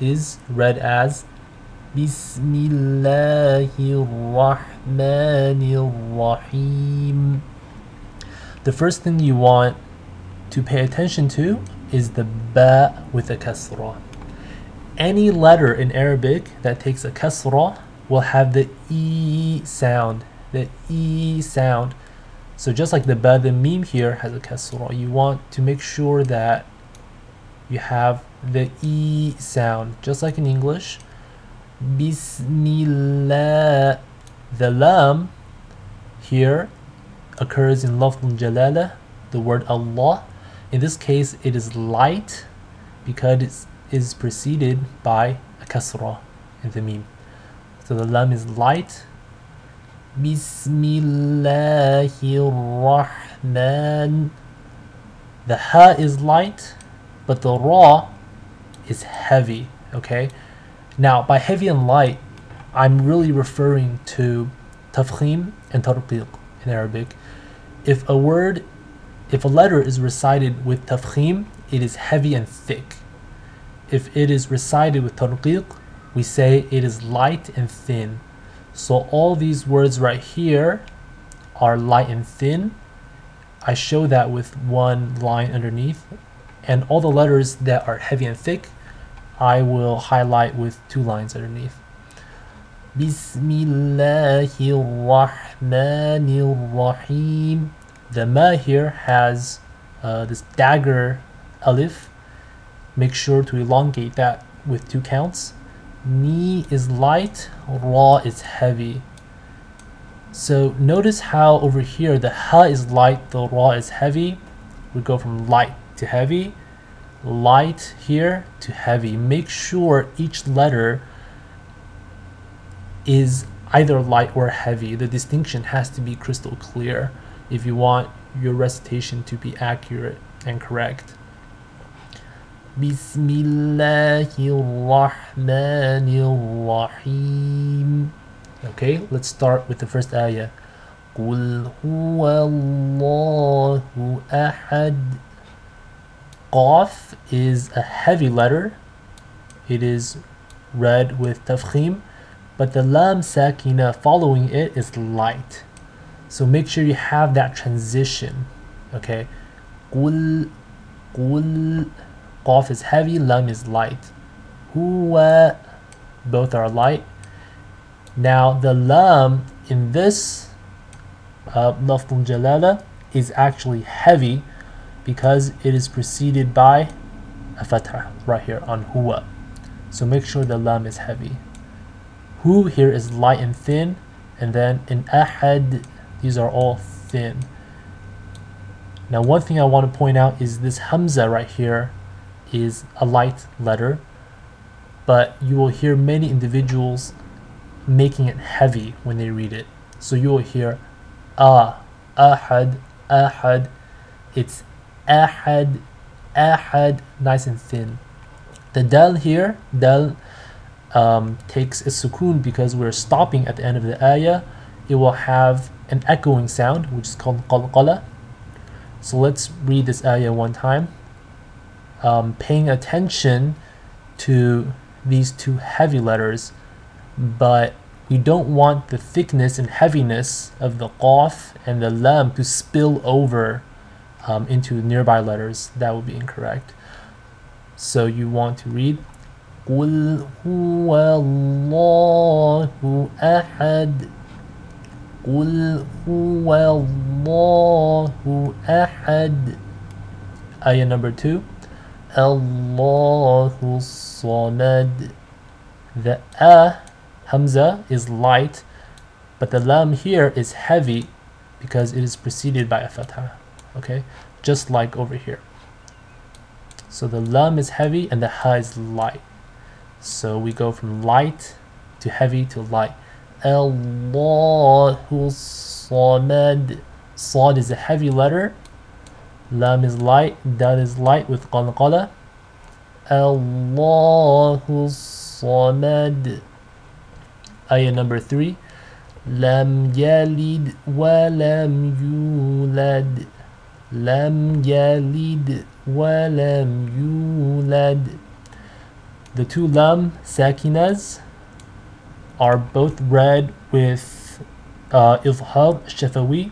is read as Bismillahirrahmanirrahim. The first thing you want to pay attention to is the ba with a kasra. Any letter in Arabic that takes a kasra will have the e sound, the e sound. So just like the ba, the meem here has a kasra. You want to make sure that you have the e sound, just like in English. Bismillah. The lam here occurs in lafz jalala, the word Allah. In this case, it is light because it is preceded by a kasra in the meem. So the lam is light. Bismillahirrahman. The ha is light, but the raw is heavy. Okay. Now, by heavy and light, I'm really referring to tafkhim and tarqiq in Arabic. If a word, if a letter is recited with tafkhim, it is heavy and thick. If it is recited with tarqiq, we say it is light and thin. So all these words right here are light and thin. I show that with one line underneath. And all the letters that are heavy and thick, I will highlight with two lines underneath. Bismillahirrahmanirrahim. The ma here has uh, this dagger alif. Make sure to elongate that with two counts. Ni is light, ra is heavy. So notice how over here the ha is light, the ra is heavy. We go from light to heavy, light here to heavy. Make sure each letter is either light or heavy. The distinction has to be crystal clear if you want your recitation to be accurate and correct. Bismillahirrahmanirrahim. Okay, let's start with the first ayah. قل هو الله أحد Qaf is a heavy letter. It is read with tafkhim, but the lam sakina following it is light. So make sure you have that transition. Okay. Qul, qul. Qaf is heavy, lam is light. Huwa, both are light. Now the lam in this uh, jalala is actually heavy because it is preceded by a fatha right here on huwa. So make sure the lam is heavy. Hu here is light and thin, and then in ahad, these are all thin. Now one thing I want to point out is this hamza right here is a light letter, but you will hear many individuals making it heavy when they read it. So you will hear ah, ahad, ahad. It's ahad, ahad, nice and thin. The dal here, dal um, takes a sukun because we're stopping at the end of the ayah. It will have an echoing sound, which is called qalqala. So let's read this ayah one time. Um, paying attention to these two heavy letters, but we don't want the thickness and heaviness of the qaf and the lam to spill over um, into nearby letters, that would be incorrect. So you want to read قل هو الله أحد قل هو الله أحد Ayah number two اللَّهُ Samad The A Hamza is light but the Lam here is heavy because it is preceded by a Fatha okay? Just like over here so the lam is heavy and the ha is light so we go from light to heavy to light Allahu Samad. Sad is a heavy letter. Lam is light. Dal is light with qalqala. Allahu Samad. Ayah number three. Lam yalid wa lam yulad. Yalid wa lam yulad. the two lam sakinas are both read with uh, shafawi.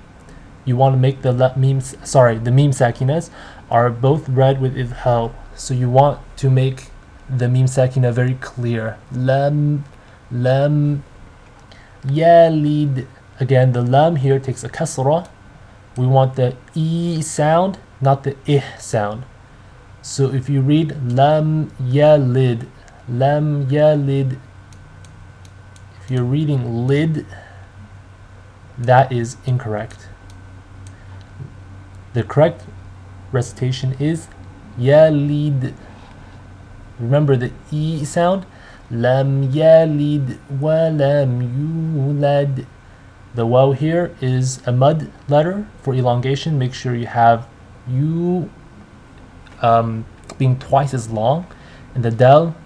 You want to make the la- meems, sorry, the meem sakinas are both read with izhar. So you want to make the meem sakina very clear. Lam, lam, yalid. Again, the lam here takes a kasra. We want the e sound, not the ih sound. So if you read lam yalid, lam yalid, if you're reading lid, that is incorrect. The correct recitation is yalid. Remember the e sound? Lam yalid wa lam yulad. The waw here is a madd letter for elongation. Make sure you have u um, being twice as long. And the dal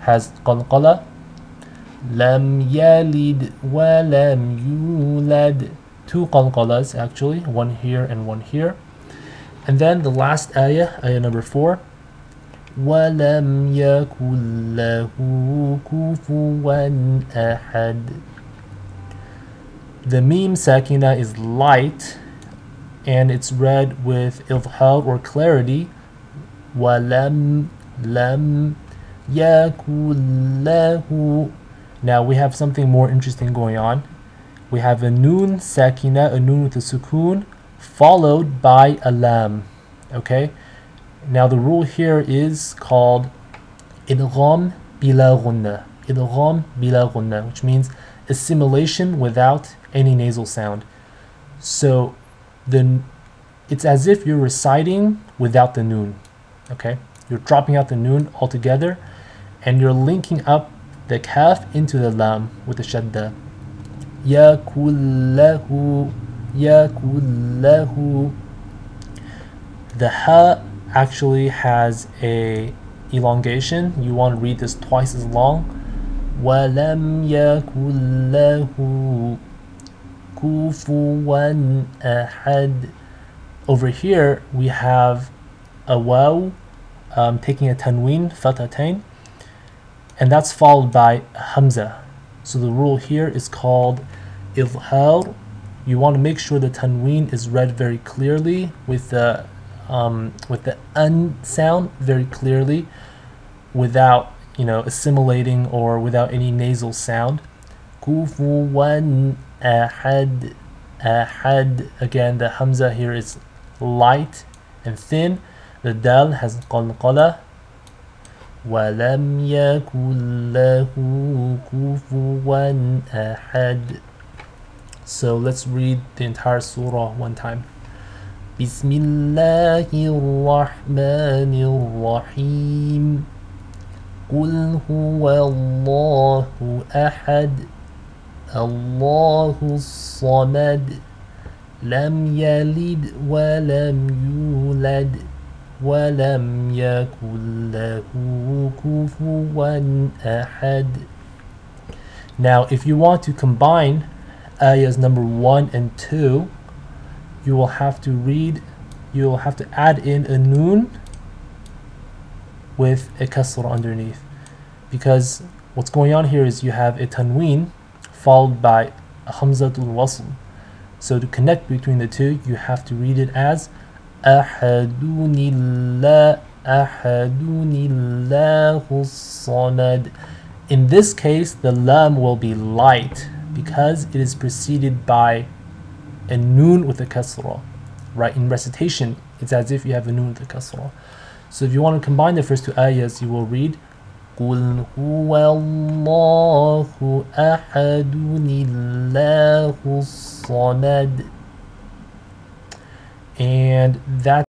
has qalqala. Lam yalid wa lam yulad. Two qalqalas actually, one here and one here. And then the last ayah, ayah number four. وَلَمْ يَكُنْ لَهُ كُفُوًا أَحَدٌ the meem sakina is light and it's read with idhar or clarity. وَلَمْ lam yakulahu. Now we have something more interesting going on. We have a noon sakina, a noon with a sukun, followed by a lam. Okay? Now the rule here is called in bila ghunnah. Idgham bila ghunna, which means assimilation without any nasal sound. So the it's as if you're reciting without the noon. Okay? You're dropping out the noon altogether and you're linking up the kaf into the lam with the shadda. Ya kullahu the ha actually has a elongation. You want to read this twice as long. ولم يكن له كفوا أحد Over here we have a waw um, taking a tanween, fathatain, and that's followed by hamza. So the rule here is called idhar. You want to make sure the tanween is read very clearly with the um, with the un sound very clearly without you know assimilating or without any nasal sound kufuwan ahad ahad again the hamza here is light and thin the dal has qalqala ولم يكن له كفوا أحد So let's read the entire surah one time. بسم الله الرحمن الرحيم قل هو الله أحد الله الصمد لم يلد ولم يولد ولم يكن له كفوا أحد Now if you want to combine ayahs number 1 and 2 you will have to read, you will have to add in a noon with a kasra underneath. Because what's going on here is you have a tanween followed by a hamzatul wasl. So to connect between the two, you have to read it as ahadunillah ahadunillahu samad. In this case, the lam will be light because it is preceded by a noon with a kasra. Right? In recitation, it's as if you have a noon with a kasra. So if you want to combine the first two ayahs, you will read قل هو الله أحد الله الصمد and that